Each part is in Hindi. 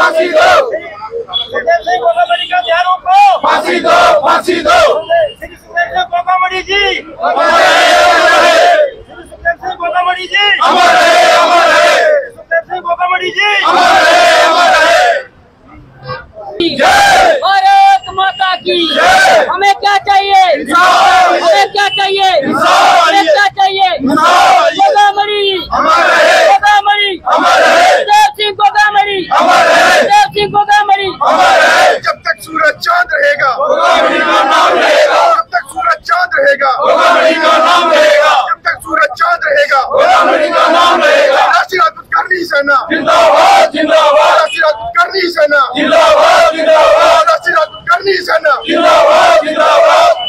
फांसी दो। फांसी दो फांसी दो। गोगामणि जी अमर अमर अमर अमर अमर भारत माता की। हमें क्या चाहिए? हमें क्या चाहिए? हमें क्या चाहिए इंसाफ। गोगामणि अमर रहे गोगामणि अमर रहे देव सिंह गोगामणि अमर रहे देव सिंह गोगामणि अमर रहे जब तक सूरज चाँद रहेगा गोगामणि का नाम रहेगा जब तक सूरज चाँद रहेगा गोगामणि का नाम रहेगा जब तक सूरज चाँद रहेगा गोगामणि का नाम रहेगा राष्ट्रीय राजपूत करनी सेना जिंदाबाद जिंदाबाद। करनी सेना जिंदाबाद जिंदाबाद। करनी सेना जिंदाबाद जिंदाबाद।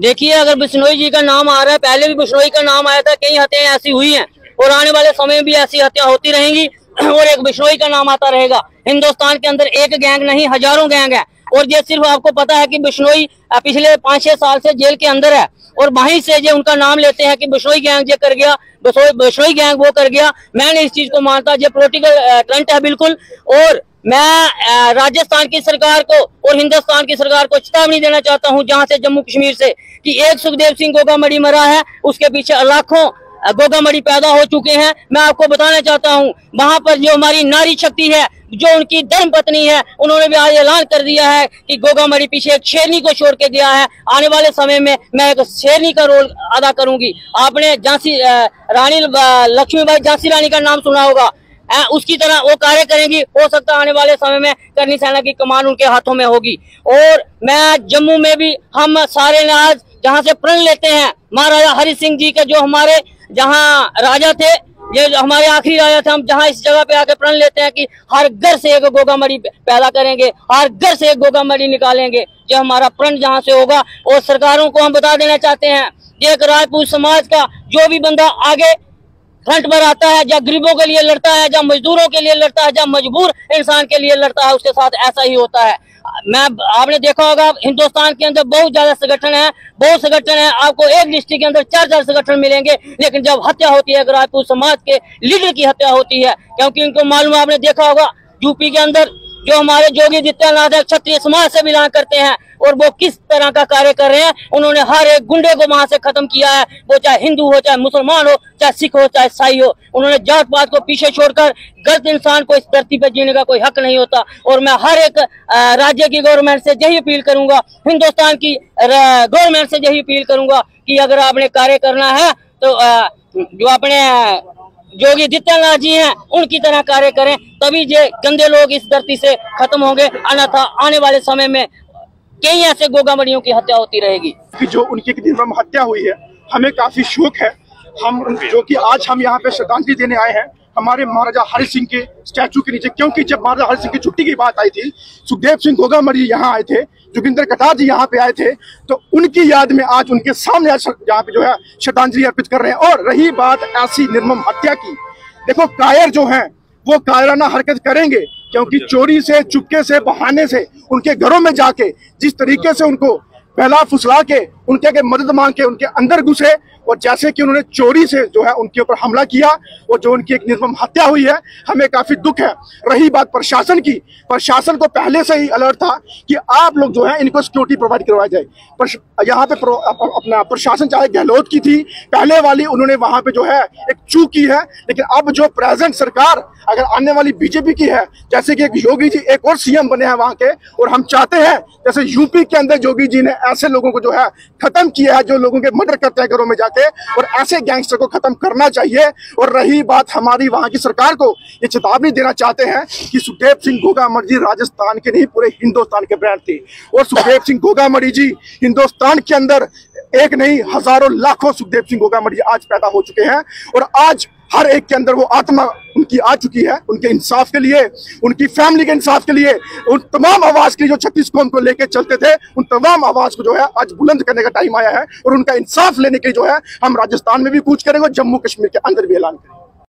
देखिए अगर बिश्नोई जी का नाम आ रहा है पहले भी बिश्नोई का नाम आया था कई हत्याएँ ऐसी हुई हैं और आने वाले समय में भी ऐसी हत्या होती रहेंगी और एक बिश्नोई का नाम आता रहेगा। हिंदुस्तान के अंदर एक गैंग नहीं हज़ारों गैंग है। और ये सिर्फ़ आपको पता है कि बिश्नोई पिछले पाँच छह साल से जेल के अंदर है और वहीं से जो उनका नाम लेते हैं कि बिश्नोई गैंग ये कर गया, बिश्नोई गैंग वो कर गया। मैं इस चीज़ को मानता, ये पोलिटिकल ट्रंट है बिल्कुल। और मैं राजस्थान की सरकार को और हिंदुस्तान की सरकार को चेतावनी देना चाहता हूँ, जहाँ से जम्मू कश्मीर से, कि एक सुखदेव सिंह गोगामड़ी मरा है, उसके पीछे लाखों गोगामड़ी पैदा हो चुके हैं। मैं आपको बताना चाहता हूँ, वहाँ पर जो हमारी नारी शक्ति है, जो उनकी धर्म पत्नी है, उन्होंने भी आज ऐलान कर दिया है कि गोगामड़ी पीछे एक शेरनी को छोड़ के गया है। आने वाले समय में मैं एक शेरनी का रोल अदा करूँगी। आपने झांसी रानी लक्ष्मीबाई झांसी रानी का नाम सुना होगा। उसकी तरह वो कार्य करेंगी, हो सकता आने वाले समय में करनी सेना की कमान उनके हाथों में होगी। और मैं जम्मू में भी, हम सारे ने आज जहाँ से प्रण लेते हैं, महाराजा हरि सिंह जी के जो हमारे जहाँ राजा थे, ये हमारे आखिरी राजा थे, हम जहाँ इस जगह पे आके प्रण लेते हैं कि हर घर से एक गोगामड़ी पैदा करेंगे, हर घर से एक गोगामड़ी निकालेंगे। जो हमारा प्रण जहाँ से होगा और सरकारों को हम बता देना चाहते हैं एक राजपूत समाज का जो भी बंदा आगे फ्रंट पर आता है, जहाँ गरीबों के लिए लड़ता है, जहाँ मजदूरों के लिए लड़ता है, जहाँ मजबूर इंसान के लिए लड़ता है, उसके साथ ऐसा ही होता है। मैं, आपने देखा होगा, हिंदुस्तान के अंदर बहुत ज़्यादा संगठन है, बहुत संगठन है, आपको एक डिस्ट्रिक्ट के अंदर चार चार संगठन मिलेंगे, लेकिन जब हत्या होती है, अगर आपको समाज के लीडर की हत्या होती है, क्योंकि इनको मालूम आपने देखा होगा, यूपी के अंदर जो हमारे योगी आदित्यनाथ है, क्षत्रिय समाज से बिलोंग करते हैं और वो किस तरह का कार्य कर रहे हैं, उन्होंने हर एक गुंडे को वहाँ से खत्म किया है। वो चाहे हिंदू हो, चाहे मुसलमान हो, चाहे सिख हो, चाहे ईसाई हो, उन्होंने जात पात को पीछे छोड़कर गलत इंसान को इस धरती पर जीने का कोई हक नहीं होता। और मैं हर एक राज्य की गवर्नमेंट से यही अपील करूँगा, हिंदुस्तान की गवर्नमेंट से यही अपील करूँगा कि अगर आपने कार्य करना है तो जो अपने जोगी आदित्यनाथ जी हैं, उनकी तरह कार्य करें, तभी ये गंदे लोग इस धरती से खत्म होंगे। अन्यथा आने वाले समय में कई ऐसे गोगामड़ियों की हत्या होती रहेगी। कि जो उनकी एक निर्मम हत्या हुई है, हमें काफ़ी शोक है। हम, जो कि आज हम यहाँ पे श्रद्धांजलि देने आए हैं, हमारे महाराजा हरि सिंह के स्टैचू के नीचे, क्योंकि जब महाराजा हरि सिंह की छुट्टी की बात आई थी, सुखदेव सिंह गोगामड़ी यहाँ आए थे जोगिंदर कटार जी यहाँ पे आए थे तो उनकी याद में आज उनके सामने आज यहाँ पे जो है श्रद्धांजलि अर्पित कर रहे हैं। और रही बात ऐसी निर्मम हत्या की देखो कायर जो है वो कायराना हरकत करेंगे क्योंकि चोरी से चुपके से बहाने से उनके घरों में जाके जिस तरीके से उनको पहला फुसला के, उनके आगे मदद मांग के उनके अंदर घुसे और जैसे कि उन्होंने चोरी से जो है उनके ऊपर हमला किया और जो उनकी एक निर्मम हत्या हुई है, हमें काफ़ी दुख है। रही बात प्रशासन की, प्रशासन को पहले से ही अलर्ट था कि आप लोग जो है इनको सिक्योरिटी प्रोवाइड करवाई जाए। पर यहाँ पे अपना प्रशासन चाहे गहलोत की थी, पहले वाली उन्होंने वहाँ पे जो है एक चूक की है, लेकिन अब जो प्रेजेंट सरकार, अगर आने वाली बीजेपी की है, जैसे कि एक योगी जी, एक और सीएम बने हैं वहाँ के, और हम चाहते हैं, जैसे यूपी के अंदर योगी जी ने ऐसे लोगों को जो है खत्म किया है, जो लोगों के मर्डर करते हैं घरों में जाके, और ऐसे गैंगस्टर को खत्म करना चाहिए। और रही बात हमारी वहाँ की सरकार को, ये चेतावनी देना चाहते हैं कि सुखदेव सिंह गोगामड़ी जी राजस्थान के नहीं, पूरे हिंदुस्तान के ब्रांड थे। और सुखदेव सिंह गोगामड़ी जी हिंदुस्तान के अंदर एक नहीं, हज़ारों लाखों सुखदेव सिंह गोगामड़ी जी आज पैदा हो चुके हैं। और आज हर एक के अंदर वो आत्मा उनकी आ चुकी है उनके इंसाफ के लिए, उनकी फैमिली के इंसाफ के लिए, उन तमाम आवाज़ के लिए जो छत्तीस कौम को लेकर चलते थे, उन तमाम आवाज़ को जो है आज बुलंद करने का टाइम आया है और उनका इंसाफ लेने के लिए जो है हम राजस्थान में भी कूच करेंगे और जम्मू कश्मीर के अंदर भी ऐलान करेंगे।